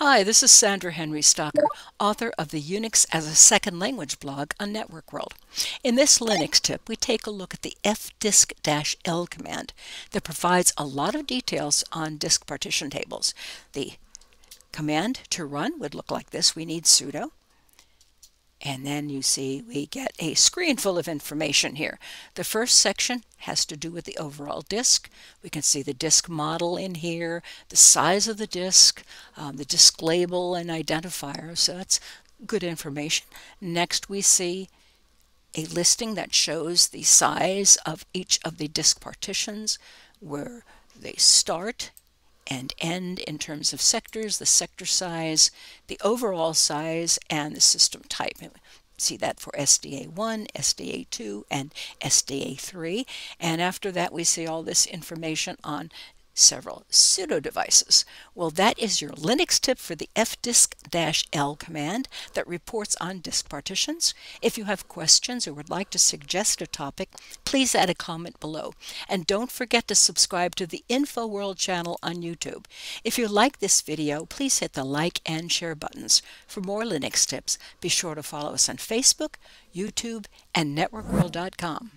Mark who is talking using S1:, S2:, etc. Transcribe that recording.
S1: Hi, this is Sandra Henry Stocker, author of the Unix as a Second Language blog on Network World. In this Linux tip, we take a look at the fdisk-l command that provides a lot of details on disk partition tables. The command to run would look like this. We need sudo and then you see we get a screen full of information here. The first section has to do with the overall disk. We can see the disk model in here, the size of the disk, um, the disk label and identifier. So that's good information. Next we see a listing that shows the size of each of the disk partitions, where they start and end in terms of sectors, the sector size, the overall size, and the system type. See that for SDA1, SDA2, and SDA3. And after that, we see all this information on several pseudo devices. Well, that is your Linux tip for the fdisk-l command that reports on disk partitions. If you have questions or would like to suggest a topic, please add a comment below. And don't forget to subscribe to the InfoWorld channel on YouTube. If you like this video, please hit the like and share buttons. For more Linux tips, be sure to follow us on Facebook, YouTube, and networkworld.com.